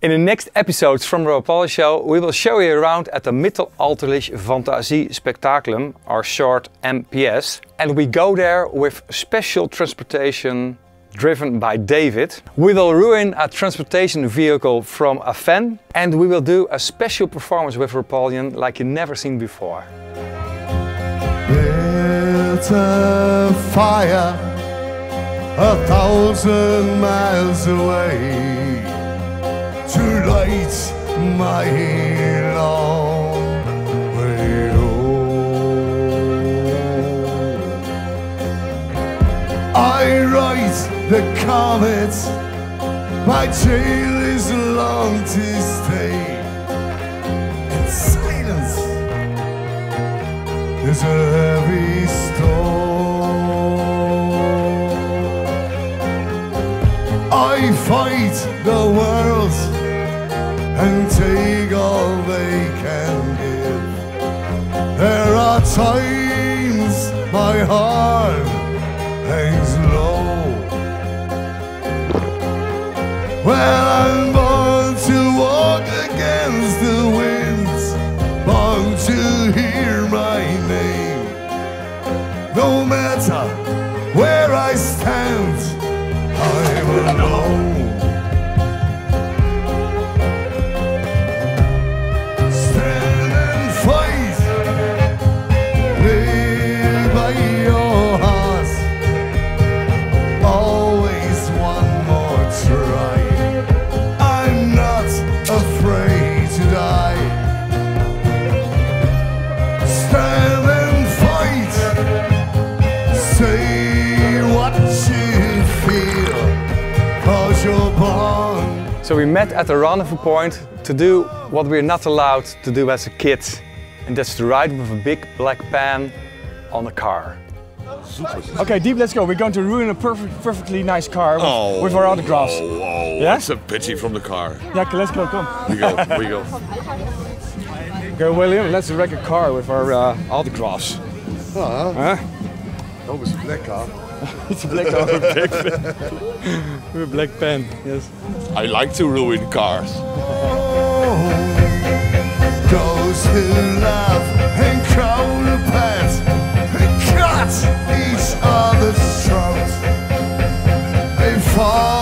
In the next episodes from the Rapalje Show, we will show you around at the Mittelalterlich Phantasie Spectaculum, or short MPS. And we go there with special transportation driven by David. We will ruin a transportation vehicle from a fan and we will do a special performance with Rapalje like you never seen before. Built a fire a thousand miles away to light my long way home. I write the comets, my trail is long to stay. In silence is a heavy storm. I fight the world and take all they can give. There are times my heart hangs low. Well, I'm born to walk against the winds, born to hear my name. No matter where I stand, I will know. So we met at the rendezvous point to do what we're not allowed to do as a kid. And that's to ride with a big black pan on a car. Okay, Dieb, let's go. We're going to ruin a perfect, perfectly nice car with, Oh, with our autographs. Oh, oh, Yeah? It's a pity from the car. Yeah, okay, let's go, come. We go, we go. Go, William, let's wreck a car with our uh, autographs. Huh? Oh, it's black car. It's a black car. With a black pen, yes. I like to ruin cars. Those who love and crown the past and cut each other's throats. They fall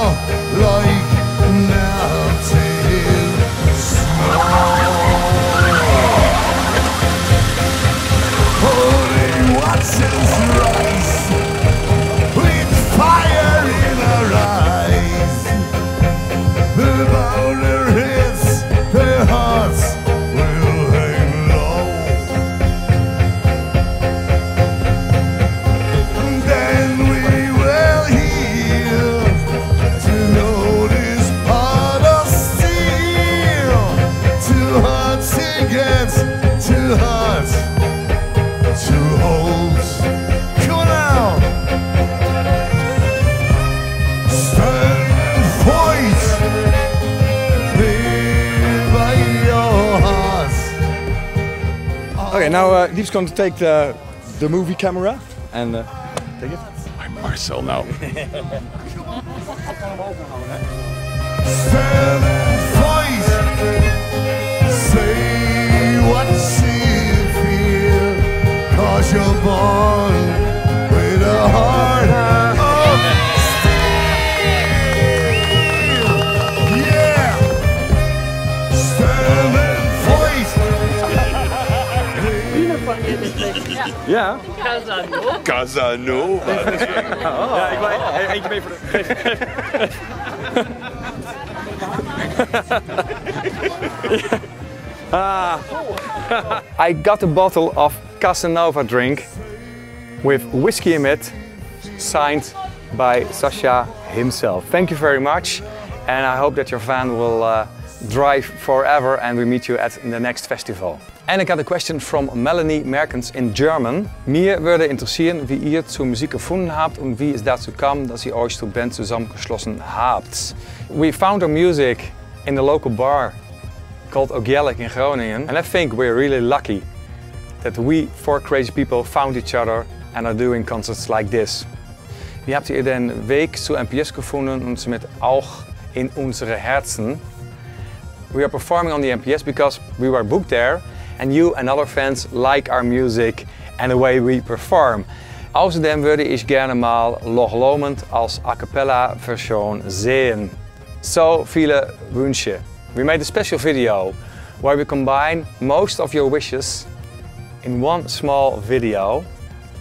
Okay, now uh, Dieb's going to take the, the movie camera and uh, take it. I'm Marcel now. Stand and fight. Say what you feel. Cause you're born with a heart Ja. Casanova. Ja, ik wil e- eentje mee voor de... I got a bottle of Casanova drink with whiskey in it, signed by Sasha himself. Thank you very much, and I hope that your van will uh, drive forever and we meet you at the next festival. And I got a question from Melanie Merkens in German. Mir würde interessieren, wie ihr zur Musik gefunden habt und wie es dazu kam, dass ihr euch zur Band zusammengeschlossen habt. We found our music in the local bar called O'Ceallaigh in Groningen. And I think we're really lucky that we four crazy people found each other and are doing concerts like this. Wir habt ihr den Weg zu MPS gefunden und somit auch in unsere Herzen. we are performing on the MPS because we were booked there and you and other fans like our music and the way we perform. Außerdem würde ich gerne mal Loch Lomond als a cappella Version sehen. So viele Wünsche. We made a special video where we combine most of your wishes in one small video.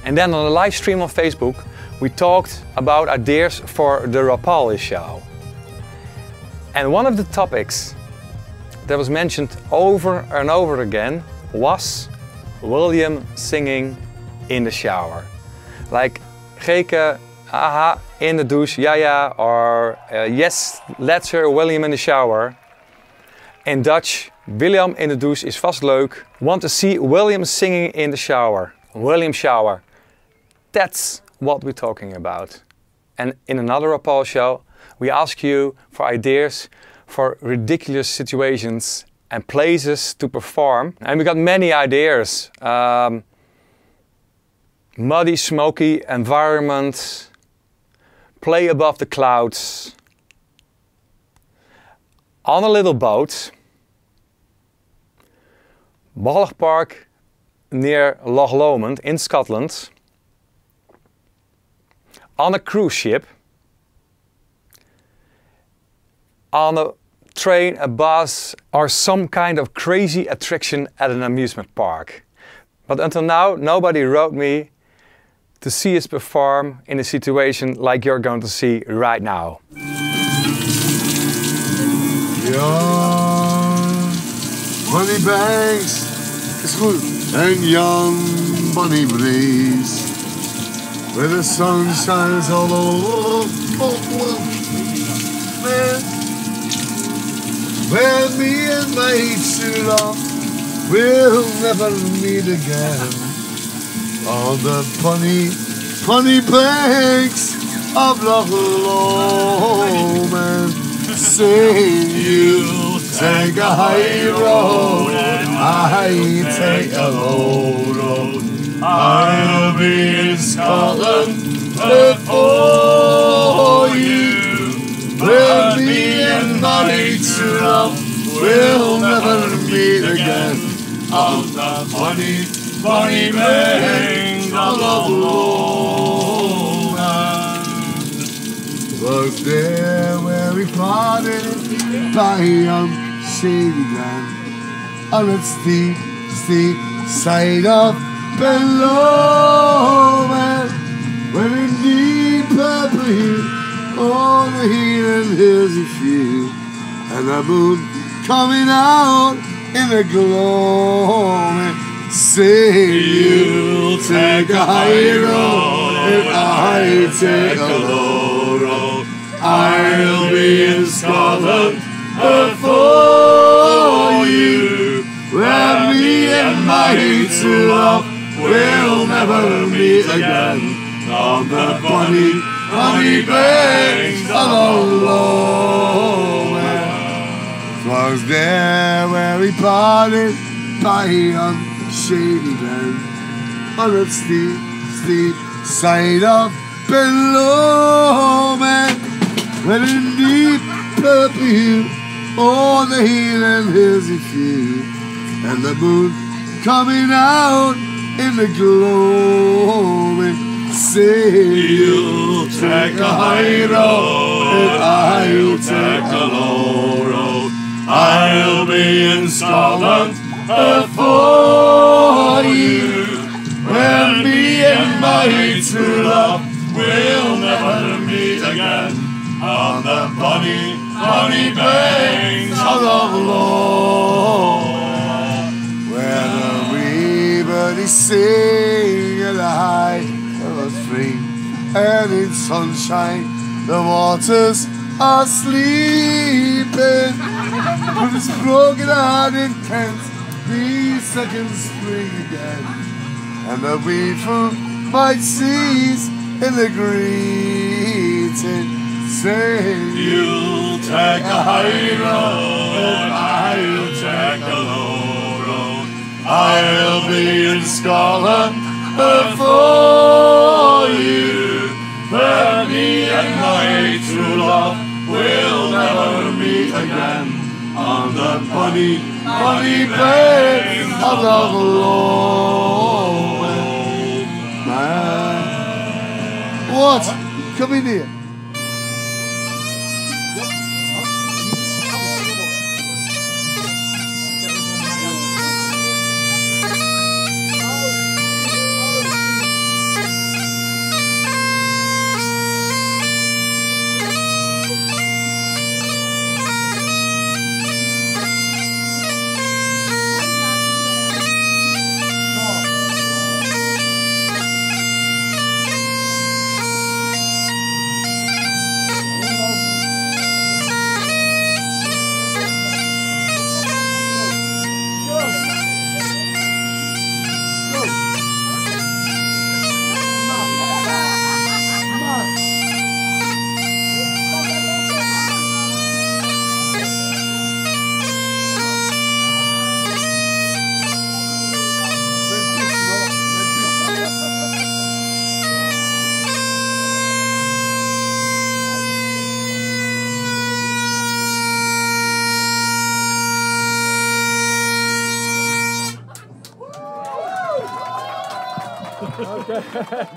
And then on a live stream on Facebook, we talked about ideas for the Rapalje show. And one of the topics that was mentioned over and over again was William singing in the shower. Like Geke, aha, in the douche, yeah, yeah, or uh, yes, let's hear William in the shower. In Dutch, William in de douche is vast leuk. Want to see William singing in the shower. William shower. That's what we're talking about. And in another Rapalje show, we ask you for ideas for ridiculous situations and places to perform. And we got many ideas. Um, muddy, smoky environments, play above the clouds, on a little boat, Balloch Park near Loch Lomond in Scotland, on a cruise ship, on a train, a bus, or some kind of crazy attraction at an amusement park. But until now, nobody wrote me to see us perform in a situation like you're going to see right now. Bunny Banks Bunny Breeze. Where the sun shines all over. Oh, oh, oh. Where me and my true love will never meet again. On the funny, funny banks of Loch Lomond. Sing you take a high road, I take a low road. I'll be in Scotland before you. Where me and my true will never meet again. On the funny, funny banks of Lomond. Was there where we parted by shady land on its steep, steep side of Ben Lomond when in deep purple hue all the healing hills you feel and the moon coming out in the glory. Say you'll take a high road and I take a low road I'll be in Scotland uh, before you. Where me and my true love will never meet again. On the funny, funny banks of the Lowland. Was there where we parted by on shady land on the steep, steep side of Ben Lomond when in deep purple hue all the healing hills you and the moon coming out in the glory say you'll take a high road and I'll take a low road I'll be in Scotland before you where me and my true love will never meet again on the bonny, bonny banks of the Lord. Where the wee birdies sing and the high was free, and in sunshine the waters are sleeping. With his broken heart intent, the second spring again, and the weedful might cease in the greeting, saying, You'll take a high road, I'll take a low road. I'll be in Scotland before you. Where me and my true love will never meet again on the funny, funny banks of the lonely man. What? Come in here. Okay.